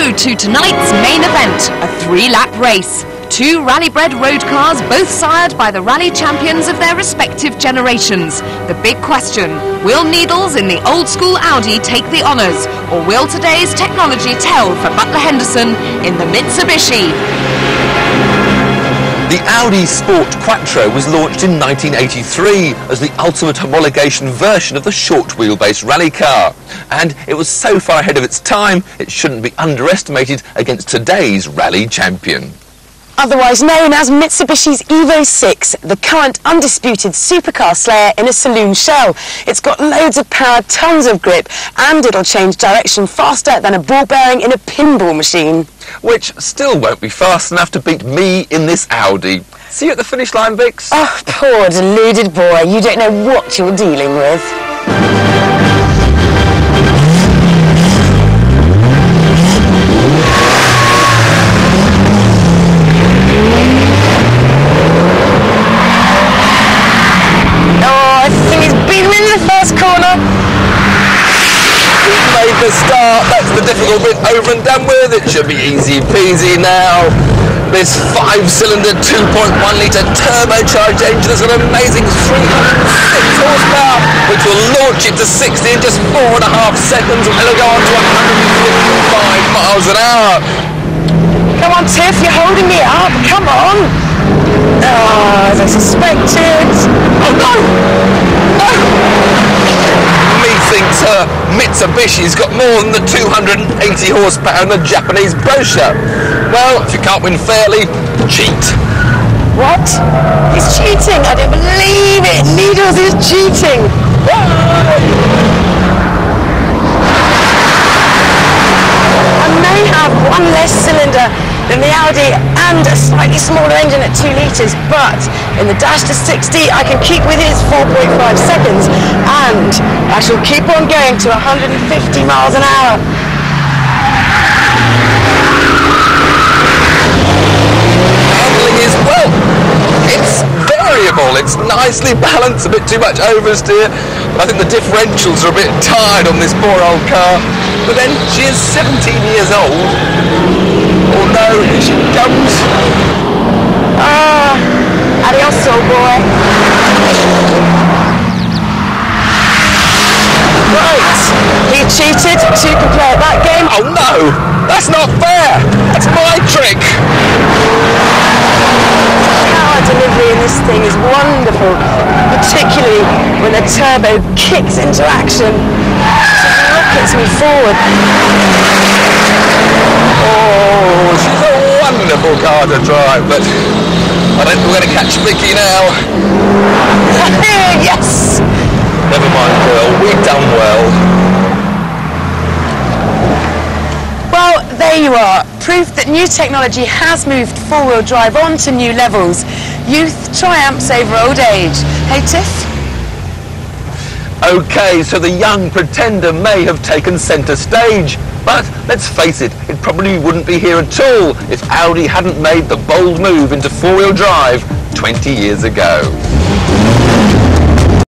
To tonight's main event, a three-lap race. Two rally-bred road cars, both sired by the rally champions of their respective generations. The big question, will Needell in the old-school Audi take the honours, or will today's technology tell for Butler Henderson in the Mitsubishi? The Audi Sport Quattro was launched in 1983 as the ultimate homologation version of the short wheelbase rally car. And it was so far ahead of its time, it shouldn't be underestimated against today's rally champion. Otherwise known as Mitsubishi's Evo 6, the current undisputed supercar slayer in a saloon shell. It's got loads of power, tons of grip, and it'll change direction faster than a ball bearing in a pinball machine. Which still won't be fast enough to beat me in this Audi. See you at the finish line, Vix. Oh, poor deluded boy. You don't know what you're dealing with. The start. That's the difficult bit over and done with. It should be easy peasy now. This five-cylinder 2.1 litre turbocharged engine has got an amazing 306 horsepower, which will launch it to 60 in just four and a half seconds, and it'll go on to 155 miles an hour. Come on, Tiff, you're holding me up. Come on. Ah, oh, as I suspected. Oh no! No! Her uh, Mitsubishi's got more than the 280 horsepower in the Japanese brochure. Well, if you can't win fairly, cheat. What? He's cheating. I don't believe it. Needell is cheating. I may have one less cylinder than the Audi and a slightly smaller engine at 2 litres, but in the dash to 60 I can keep with his 4.5 seconds and I shall keep on going to 150 miles an hour. handling is, well, it's variable. It's nicely balanced, a bit too much oversteer. I think the differentials are a bit tired on this poor old car. But then she is 17 years old. Oh no, here she comes. Ah, adios, old boy. Right, he cheated. Play at that game. Oh no, that's not fair. That's my trick. Power delivery in this thing is wonderful, particularly when the turbo kicks into action. It rockets me forward. Oh, she's a wonderful car to drive, but I don't think we're going to catch Vicki now. yes! Never mind, girl. We've done. Well, there you are. Proof that new technology has moved four-wheel drive on to new levels. Youth triumphs over old age. Hey, Tiff? Okay, so the young pretender may have taken centre stage. But let's face it, it probably wouldn't be here at all if Audi hadn't made the bold move into four-wheel drive 20 years ago.